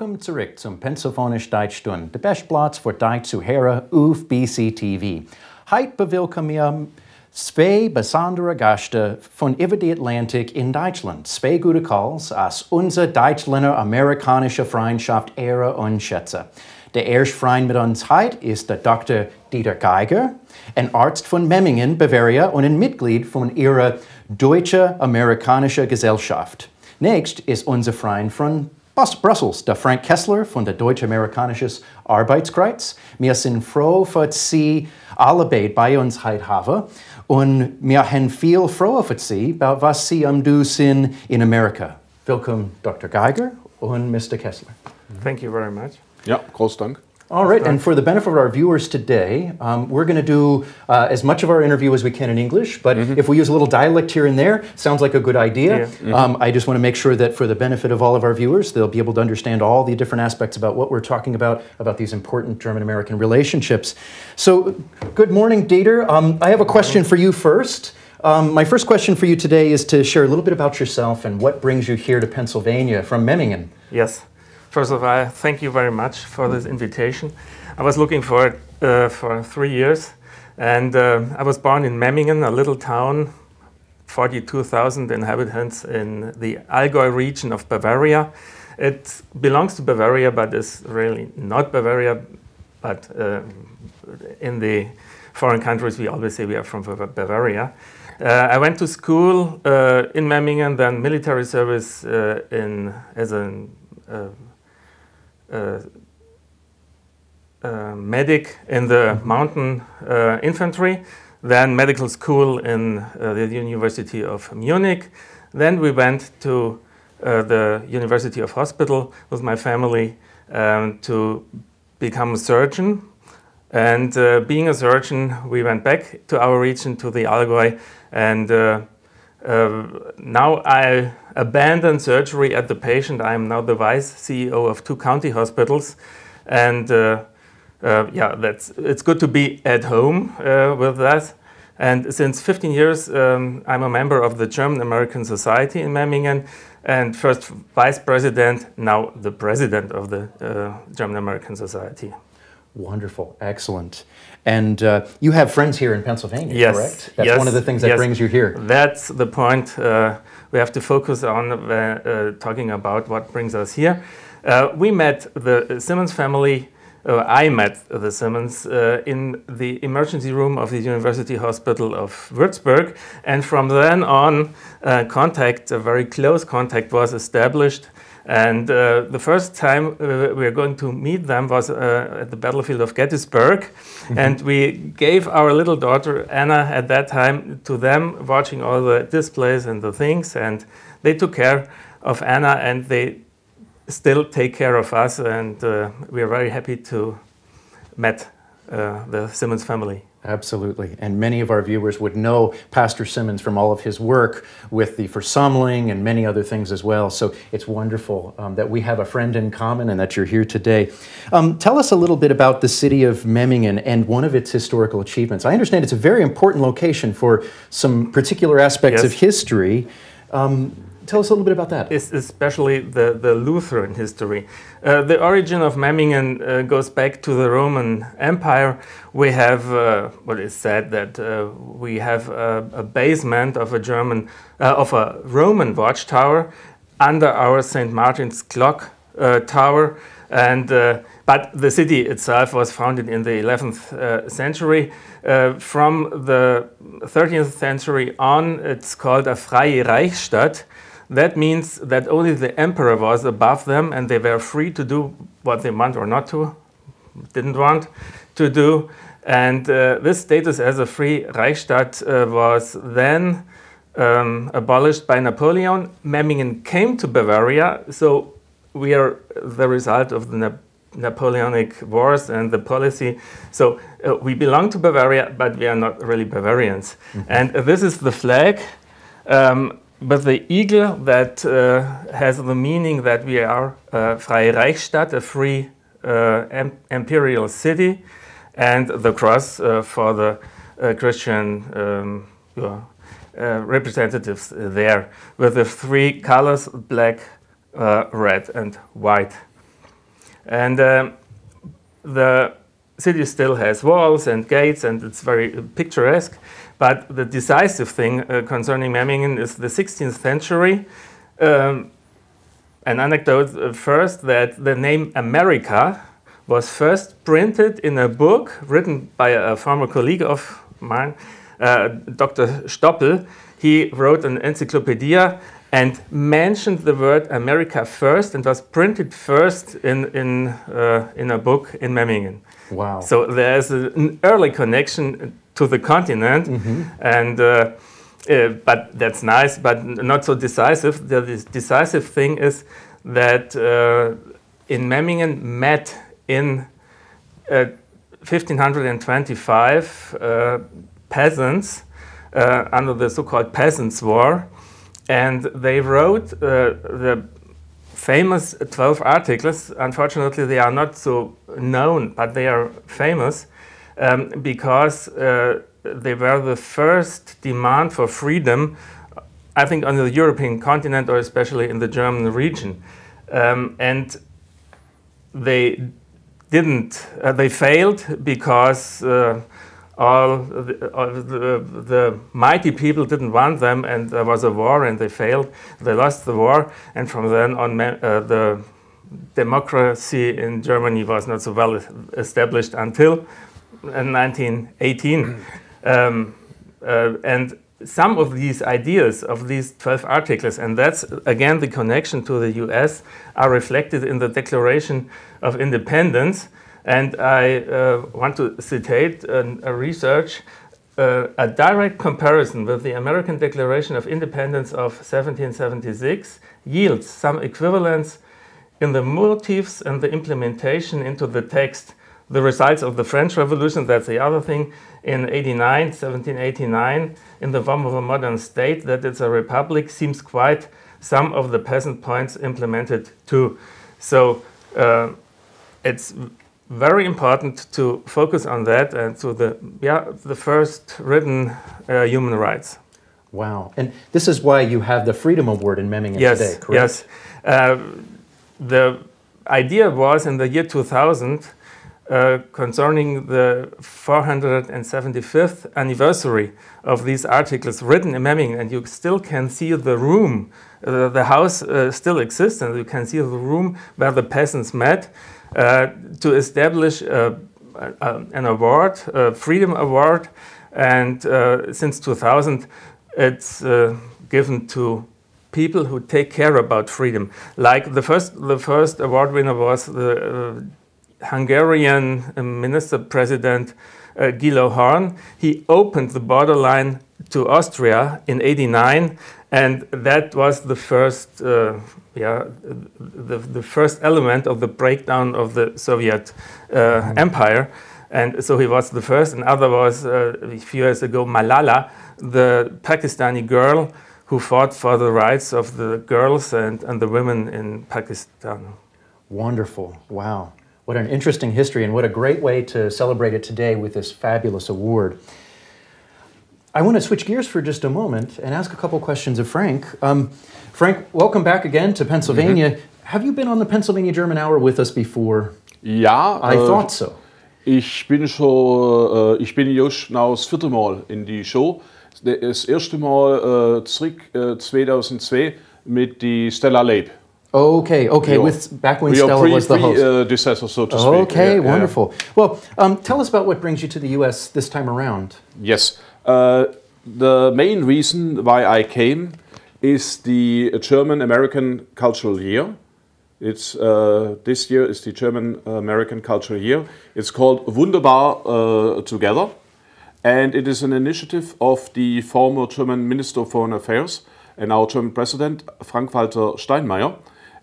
Willkommen zurück zum Pennsylvanisch Deutschstund, der beste Platz für Deutsch zu hören auf BCTV. Heute bewilken wir zwei besondere Gäste von über die Atlantik in Deutschland. Zwei gute Calls, als unsere Deutschländer-amerikanische Freundschaft ehre und schätze. Der erste Freund mit uns heute ist der Dr. Dieter Geiger, ein Arzt von Memmingen, Bavaria und ein Mitglied von ihrer Deutsche-Amerikanische Gesellschaft. Nächst ist unser Freund von Brussels, der Frank Kessler von der Deutsch-Amerikanisches Arbeitskreis. Wir sind froh, dass Sie alle beide bei uns heute haben und wir haben viel Freude für Sie, was Sie am Du sind in Amerika. Willkommen, Dr. Geiger und Mr. Kessler. Thank you very much. Ja, groß Dank. All right, and for the benefit of our viewers today, um, we're going to do uh, as much of our interview as we can in English, but if we use a little dialect here and there, sounds like a good idea. Um, I just want to make sure that for the benefit of all of our viewers, they'll be able to understand all the different aspects about what we're talking about, about these important German American relationships. So, good morning, Dieter. Um, I have a question for you first. Um, my first question for you today is to share a little bit about yourself and what brings you here to Pennsylvania from Memmingen. Yes. First of all, thank you very much for this invitation. I was looking for it uh, for three years, and uh, I was born in Memmingen, a little town, 42,000 inhabitants in the Allgäu region of Bavaria. It belongs to Bavaria, but is really not Bavaria. But uh, in the foreign countries, we always say we are from Bavaria. Uh, I went to school uh, in Memmingen, then military service uh, in as a uh, uh, medic in the mountain uh, infantry, then medical school in uh, the University of Munich. Then we went to uh, the University of Hospital with my family um, to become a surgeon. And uh, being a surgeon, we went back to our region, to the Allgäu, and uh, uh, now I abandoned surgery at the patient. I am now the vice CEO of two county hospitals, and uh, uh, yeah, that's it's good to be at home uh, with that. And since 15 years, um, I'm a member of the German American Society in Memmingen, and first vice president, now the president of the uh, German American Society. Wonderful, excellent. And uh, you have friends here in Pennsylvania, Yes, correct? That's yes, one of the things that yes. brings you here. That's the point uh, we have to focus on uh, uh, talking about what brings us here. Uh, we met the Simmons family. Uh, I met the Simmons uh, in the emergency room of the University Hospital of Würzburg, and from then on, uh, contact, a very close contact, was established. And uh, the first time uh, we were going to meet them was uh, at the battlefield of Gettysburg. And we gave our little daughter Anna at that time to them, watching all the displays and the things. And they took care of Anna and they still take care of us. And uh, we are very happy to met uh, the Simmons family. Absolutely. And many of our viewers would know Pastor Simmons from all of his work with the Versammling and many other things as well. So it's wonderful um, that we have a friend in common and that you're here today. Um, tell us a little bit about the city of Memmingen and one of its historical achievements. I understand it's a very important location for some particular aspects Yes. of history. Um, tell us a little bit about that. especially the, the Lutheran history. Uh, the origin of Memmingen uh, goes back to the Roman Empire. We have uh, what is said that uh, we have a, a basement of a German uh, of a Roman watchtower under our St. Martin's clock uh, tower, and uh, but the city itself was founded in the 11th uh, century. Uh, from the 13th century on, it's called a Freie Reichsstadt. That means that only the emperor was above them and they were free to do what they want or not to, didn't want to do. And uh, this status as a free Reichsstadt uh, was then um, abolished by Napoleon. Memmingen came to Bavaria, so we are the result of the Nap- Napoleonic wars and the policy. So uh, we belong to Bavaria, but we are not really Bavarians. And uh, this is the flag. Um, but the eagle that uh, has the meaning that we are uh, Freie Reichsstadt, a free uh, imperial city, and the cross for the Christian um, uh, representatives there, with the three colors black, uh, red, and white. And um, the city still has walls and gates and it's very picturesque. But the decisive thing uh, concerning Memmingen is the 16th century. Um, an anecdote uh, first that the name America was first printed in a book written by a, former colleague of mine, uh, Dr. Stoppel. He wrote an encyclopedia and mentioned the word America first and was printed first in, in, uh, in a book in Memmingen. Wow. So there's an early connection to the continent, mm -hmm. and uh, uh, but that's nice, but not so decisive. The decisive thing is that uh, in Memmingen met in 1525 uh, uh, peasants uh, under the so-called Peasants' War, and they wrote the famous 12 articles. Unfortunately, they are not so known, but they are famous um, because uh, they were the first demand for freedom, I think, on the European continent or especially in the German region. Um, and they didn't, uh, they failed because uh, all, the, all the, the, mighty people didn't want them and there was a war and they failed. They lost the war and from then on uh, the democracy in Germany was not so well established until 1918. Um, uh, and some of these ideas of these 12 articles, and that's again the connection to the US, are reflected in the Declaration of Independence. And I uh, want to citate an, a research, uh, a direct comparison with the American Declaration of Independence of 1776 yields some equivalence in the motives and the implementation into the text. The results of the French Revolution, that's the other thing, in 89, 1789, in the form of a modern state, that it's a republic, seems quite some of the peasant points implemented too. So uh, it's very important to focus on that and to the yeah the first written uh, human rights. Wow, and this is why you have the Freedom Award in Memmingen yes, today, correct? Yes, uh, the idea was in the year 2000 uh, concerning the 475th anniversary of these articles written in Memmingen, and you still can see the room. Uh, the house uh, still exists, and you can see the room where the peasants met uh, to establish uh, an award, a Freedom Award, and uh, since 2000 it's given to people who take care about freedom. Like the first, the first award winner was the Hungarian Minister President uh, Gyula Horn. He opened the borderline to Austria in 89 and that was the first uh, yeah the, the first element of the breakdown of the Soviet uh, mm empire and so he was the first and other was uh, a few years ago Malala the Pakistani girl who fought for the rights of the girls and, and the women in Pakistan. Wonderful. Wow. What an interesting history and what a great way to celebrate it today with this fabulous award. I want to switch gears for just a moment and ask a couple questions of Frank. Um, Frank, welcome back again to Pennsylvania. Mm -hmm. Have you been on the Pennsylvania German Hour with us before? Ja. I uh, thought so. Ich bin schon, uh, ich bin just now das vierte Mal in die Show. Das erste Mal uh, zurück 2002 mit die Stella Leib. Okay, okay. With back when Stella pre, was the host. Uh, predecessor, so to speak. Okay, yeah, wonderful. Yeah. Well, um, tell us about what brings you to the U.S. this time around. Yes. Uh, the main reason why I came is the German American Cultural Year. It's uh, this year is the German American Cultural Year. It's called Wunderbar uh, Together, and it is an initiative of the former German Minister of Foreign Affairs and our German President Frank-Walter Steinmeier.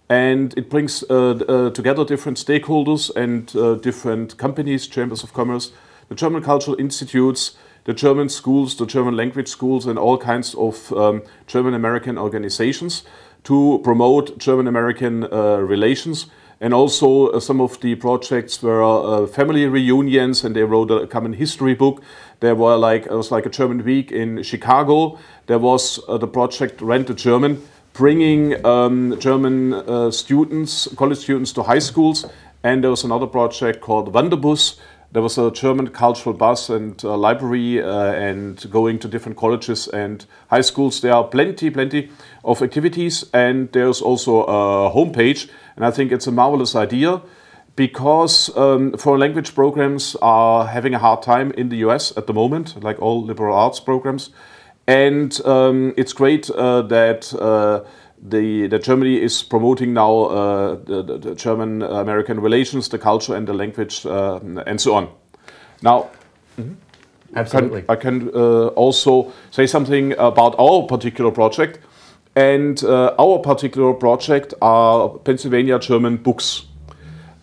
And it brings uh, uh, together different stakeholders and uh, different companies, chambers of commerce, the German Cultural Institutes, the German schools, the German language schools, and all kinds of um, German American organizations to promote German American uh, relations. And also, uh, some of the projects were uh, family reunions, and they wrote a common history book. There were like it was like a German week in Chicago. There was the project Rent a German, bringing um, German uh, students, college students, to high schools And there was another project called Wanderbus. There was a German cultural bus and uh, library uh, and going to different colleges and high schools. There are plenty, plenty of activities. And there's also a homepage. And I think it's a marvelous idea because um, foreign language programs are having a hard time in the US at the moment, like all liberal arts programs. And um, it's great uh, that uh, the, that Germany is promoting now uh, the, the German-American relations, the culture and the language, uh, and so on. Now, absolutely, I can, I can uh, also say something about our particular project. And uh, our particular project are Pennsylvania German books.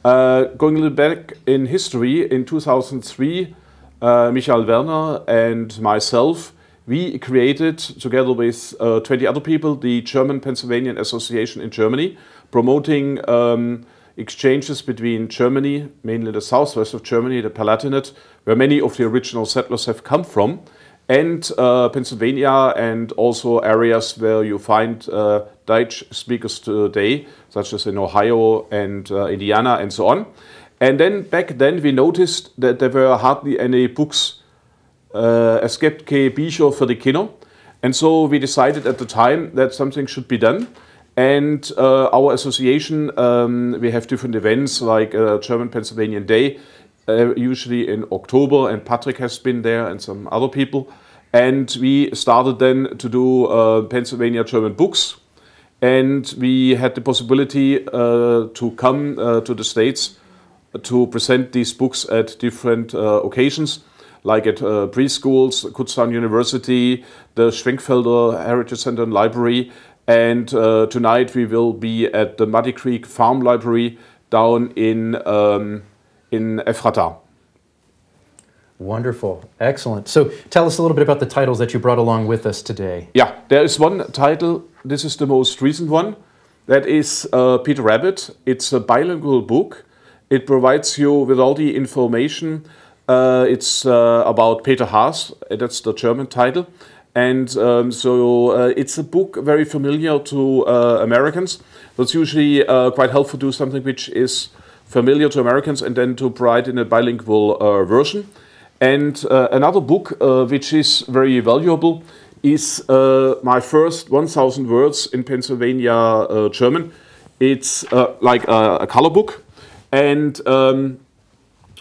Uh, going a little back in history, in 2003, uh, Michael Werner and myself, we created, together with uh, 20 other people, the German Pennsylvanian Association in Germany, promoting um, exchanges between Germany, mainly the southwest of Germany, the Palatinate, where many of the original settlers have come from, and uh, Pennsylvania and also areas where you find uh, Dutch speakers today, such as in Ohio and uh, Indiana and so on. And then back then we noticed that there were hardly any books, uh, es gibt keine Bücher für die Kinder. And so we decided at the time that something should be done. And uh, our association, um, we have different events like uh, German Pennsylvanian Day, uh, usually in October, and Patrick has been there and some other people. And we started then to do uh, Pennsylvania German books. And we had the possibility uh, to come uh, to the States to present these books at different occasions, like at uh, preschools, Kutztown University, the Schwenkfelder Heritage Center and Library. And tonight we will be at the Muddy Creek Farm Library down in um, in Ephrata. Wonderful, excellent. So tell us a little bit about the titles that you brought along with us today. Yeah, there is one title, this is the most recent one, that is uh, Peter Rabbit. It's a bilingual book. It provides you with all the information. Uh, it's uh, about Peter Haas, that's the German title. And um, so uh, it's a book very familiar to uh, Americans. It's usually uh, quite helpful to do something which is familiar to Americans and then to provide in a bilingual uh, version. And uh, another book uh, which is very valuable is uh, my first 1000 words in Pennsylvania uh, German. It's uh, like a, a, color book. And um,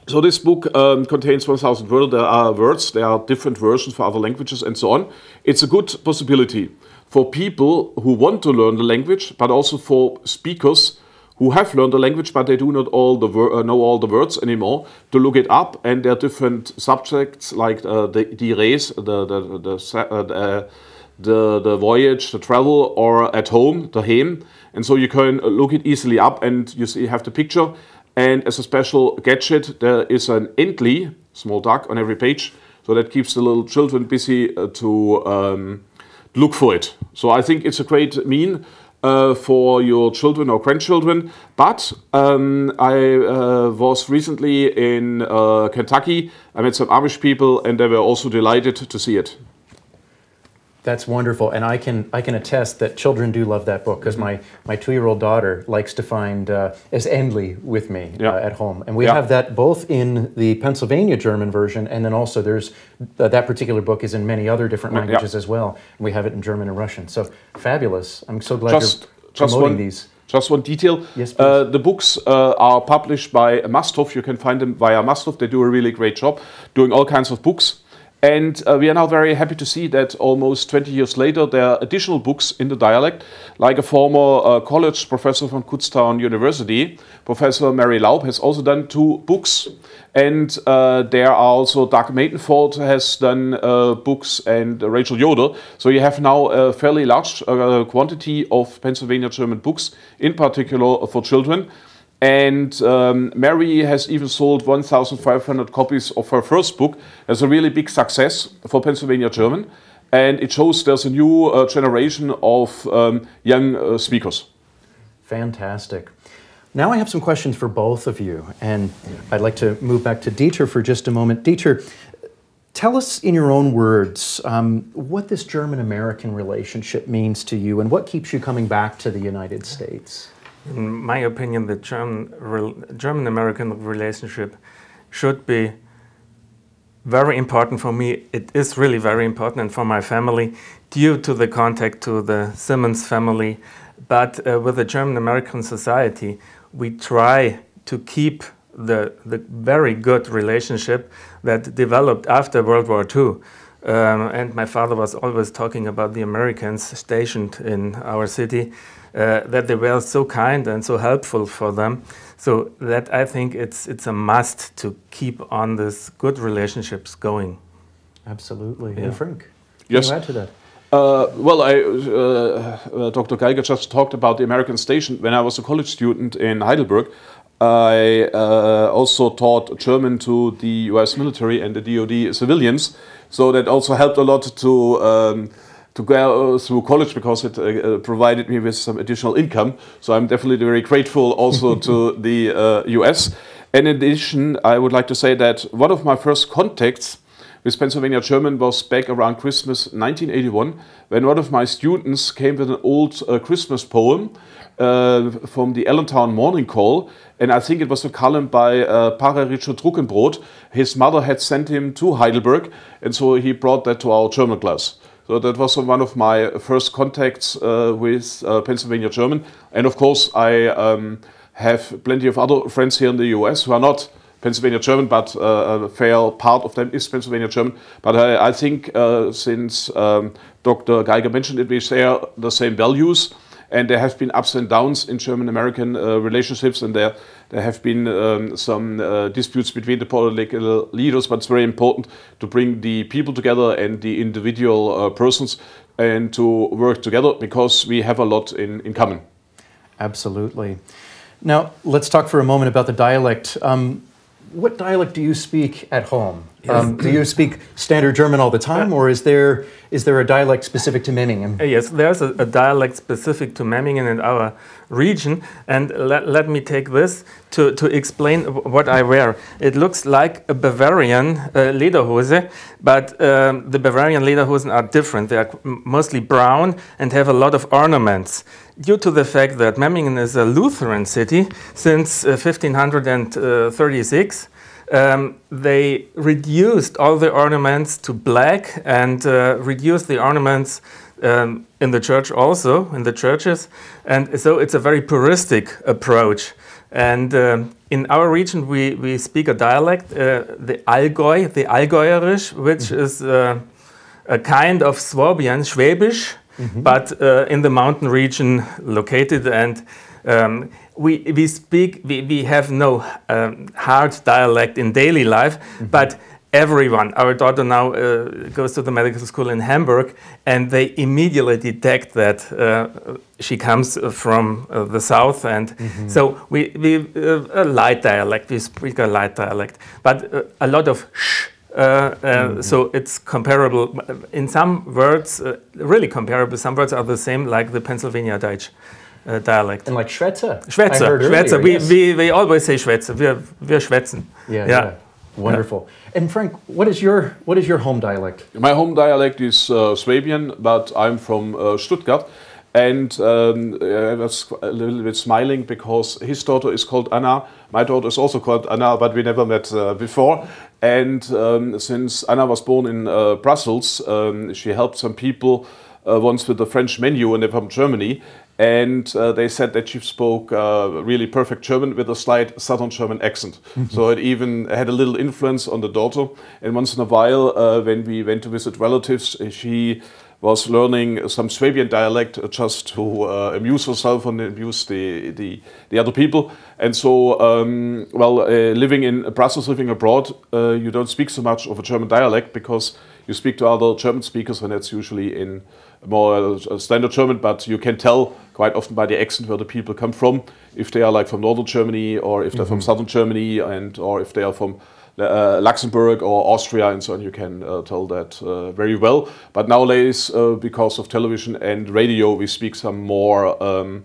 so this book um, contains 1000 words. There are words, there are different versions for other languages and so on. It's a good possibility for people who want to learn the language, but also for speakers who have learned the language but they do not all the uh, know all the words anymore to look it up and there are different subjects like uh, the, the race the the the, uh, the, the, voyage the travel or at home the home and so you can look it easily up and you see you have the picture and as a special gadget there is an ently small duck on every page so that keeps the little children busy uh, to um, look for it so I think it's a great mean uh, for your children or grandchildren. But um, I uh, was recently in uh, Kentucky. I met some Amish people, and they were also delighted to see it. That's wonderful, and I can I can attest that children do love that book because my my two year old daughter likes to find uh, Es Endli with me yeah. uh, at home, and we yeah. have that both in the Pennsylvania German version, and then also there's uh, that particular book is in many other different languages yeah. as well. And we have it in German and Russian. So fabulous! I'm so glad just, you're promoting just one, these. Just one detail. Yes, uh, the books uh, are published by Masthof. You can find them via Masthof. They do a really great job doing all kinds of books. And uh, we are now very happy to see that almost 20 years later, there are additional books in the dialect, like a former uh, college professor from Kutztown University, Professor Mary Laub, has also done two books. And uh, there are also Doug Madenford has done uh, books and Rachel Yoder. So you have now a fairly large uh, quantity of Pennsylvania German books, in particular for children. And um, Mary has even sold 1,500 copies of her first book as a really big success for Pennsylvania German. And it shows there's a new uh, generation of um, young uh, speakers. Fantastic. Now I have some questions for both of you, and I'd like to move back to Dieter for just a moment. Dieter, tell us in your own words um, what this German American relationship means to you and what keeps you coming back to the United States. In my opinion, the German German American relationship should be very important for me. It is really very important for my family due to the contact to the Simmons family. But uh, with the German American society, we try to keep the, the very good relationship that developed after World War II. Um, and my father was always talking about the Americans stationed in our city, uh, that they were so kind and so helpful for them. So that I think it's it's a must to keep on this good relationships going. Absolutely. Yeah. And Frank, Yes. you add to that? Uh, well, I, uh, uh, Dr. Geiger just talked about the American station. When I was a college student in Heidelberg, I uh, also taught German to the US military and the DoD civilians. So that also helped a lot to, um, to go through college because it uh, uh, provided me with some additional income. So I'm definitely very grateful also to the uh, US. In addition, I would like to say that one of my first contacts with Pennsylvania German was back around Christmas 1981 when one of my students came with an old uh, Christmas poem uh, from the Allentown Morning Call. And I think it was a column by uh, Pfarrer Richard Druckenbrod. His mother had sent him to Heidelberg, and so he brought that to our German class. So that was one of my first contacts uh, with uh, Pennsylvania German. And of course, I um, have plenty of other friends here in the US who are not Pennsylvania German, but uh, a fair part of them is Pennsylvania German. But I, I think uh, since um, Dr. Geiger mentioned it, we share the same values. And there have been ups and downs in German-American uh, relationships, and there there have been um, some uh, disputes between the political leaders. But it's very important to bring the people together and the individual uh, persons and to work together because we have a lot in, in common. Absolutely. Now, let's talk for a moment about the dialect. Um, what dialect do you speak at home? Um, do you speak standard German all the time, or is there is there a dialect specific to Memmingen? Uh, Yes, there's a, a dialect specific to Memmingen and our region. And let, let me take this to, to explain what I wear. It looks like a Bavarian uh, lederhose, but um, the Bavarian lederhosen are different. They are mostly brown and have a lot of ornaments. Due to the fact that Memmingen is a Lutheran city since uh, 1536, um, they reduced all the ornaments to black and uh, reduced the ornaments um, in the church also, in the churches. And so it's a very puristic approach. And um, in our region, we, we speak a dialect, uh, the Allgäu, the Allgäuerisch, which is uh, a kind of Swabian, Schwäbisch, but uh, in the mountain region located. And um, we, we speak, we, we have no um, hard dialect in daily life, but everyone, our daughter now uh, goes to the medical school in Hamburg, and they immediately detect that uh, she comes from uh, the south. And so we, we uh, a light dialect, we speak a light dialect, but uh, a lot of sh. Uh, uh, So it's comparable in some words, uh, really comparable. Some words are the same, like the Pennsylvania Dutch uh, dialect. And like Schwätze. I Schwätzer, Schwätzer. We, yes. we, we always say Schwätzer. Wir, wir schwätzen. yeah, yeah. yeah. Wonderful. And Frank, what is your what is your home dialect? My home dialect is uh, Swabian, but I'm from uh, Stuttgart. And um, I was a little bit smiling because his daughter is called Anna. My daughter is also called Anna, but we never met uh, before. And um, since Anna was born in uh, Brussels, um, she helped some people uh, once with the French menu, and they're from Germany. And uh, they said that she spoke uh, really perfect German with a slight southern German accent. So it even had a little influence on the daughter. And once in a while, uh, when we went to visit relatives, uh, she was learning some Swabian dialect uh, just to uh, amuse herself and amuse the, the, the other people. And so, um, well, uh, living in Brussels, living abroad, uh, you don't speak so much of a German dialect because you speak to other German speakers, and that's usually in more uh, standard German, but you can tell quite often by the accent where the people come from, if they are like from northern Germany or if they're from southern Germany, and or if they are from uh, Luxembourg or Austria and so on. You can uh, tell that uh, very well. But nowadays, uh, because of television and radio, we speak some more um,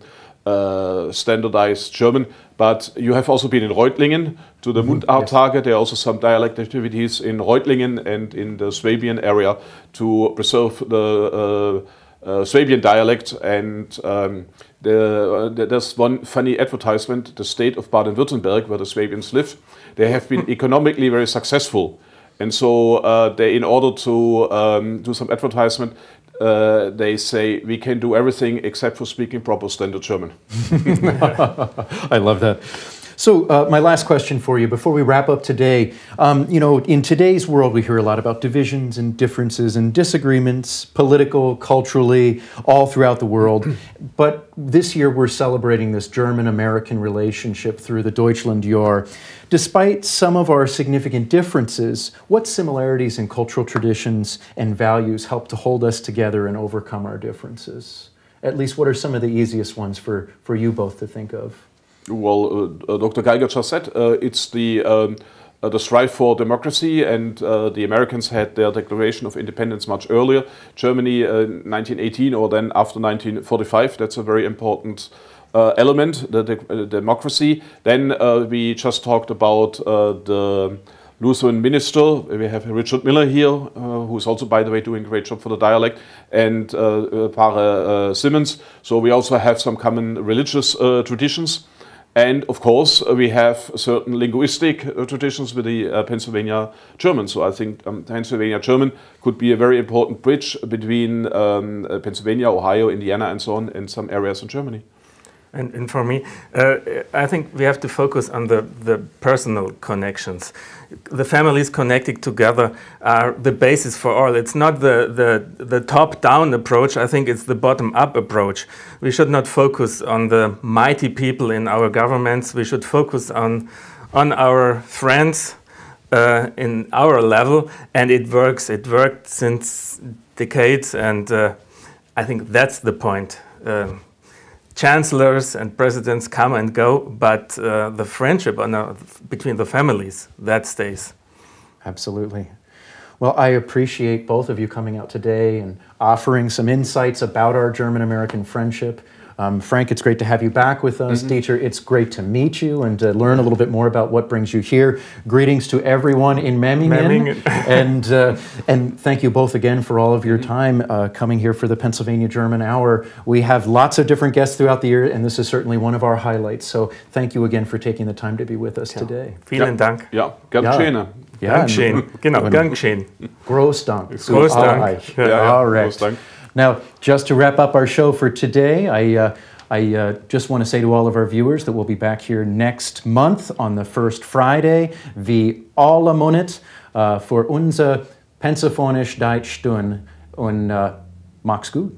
uh, standardized German. But you have also been in Reutlingen to the Mundarttage. There are also some dialect activities in Reutlingen and in the Swabian area to preserve the uh, Swabian dialect. And um, the, uh, there's one funny advertisement the state of Baden Württemberg, where the Swabians live, they have been economically very successful. And so uh, they, in order to um, do some advertisement, uh, they say we can do everything except for speaking proper standard German. I love that. So, uh, my last question for you before we wrap up today. Um, you know, in today's world, we hear a lot about divisions and differences and disagreements, political, culturally, all throughout the world. But this year, we're celebrating this German American relationship through the Deutschlandjahr. Despite some of our significant differences, what similarities in cultural traditions and values help to hold us together and overcome our differences? At least, what are some of the easiest ones for, for you both to think of? Well, uh, uh Dr. Geiger just said uh, it's the um, uh, the strive for democracy, and uh, the Americans had their declaration of independence much earlier. Germany, 1918, uh, or then after 1945. That's a very important element, the, the democracy. Then we just talked about the Lutheran minister. We have Richard Miller here, who's also, by the way, doing a great job for the dialect, and Pare Simmons. So we also have some common religious traditions. And of course, we have certain linguistic uh, traditions with the uh, Pennsylvania German. So I think um, Pennsylvania German could be a very important bridge between um, uh, Pennsylvania, Ohio, Indiana, and so on, and some areas in Germany. And, and for me, uh, I think we have to focus on the, the personal connections. The families connected together are the basis for all. It's not the, the, the top down approach, I think it's the bottom up approach. We should not focus on the mighty people in our governments, we should focus on, on our friends uh, in our level, and it works. It worked since decades, and uh, I think that's the point. Uh, chancellors and presidents come and go, but uh, the friendship between the families, that stays. Absolutely. Well, I appreciate both of you coming out today and offering some insights about our German American friendship. Um, Frank, it's great to have you back with us. Mm-hmm. Dieter, it's great to meet you and to learn a little bit more about what brings you here. Greetings to everyone in Memmingen. Memmingen. and, uh, and thank you both again for all of your mm-hmm. time uh, coming here for the Pennsylvania German Hour. We have lots of different guests throughout the year, and this is certainly one of our highlights. So thank you again for taking the time to be with us ja. today. Vielen Dank. Ja, gern ja. Ja, Dankeschön. Genau, Dankeschön. Groß Dank. Groß Dank. Ja, all right. Now, just to wrap up our show for today, I uh, I uh, just want to say to all of our viewers that we'll be back here next month on the first Friday, wie alle Monat, uh, for unser Pensaphonisch Stunde und uh, mach's gut.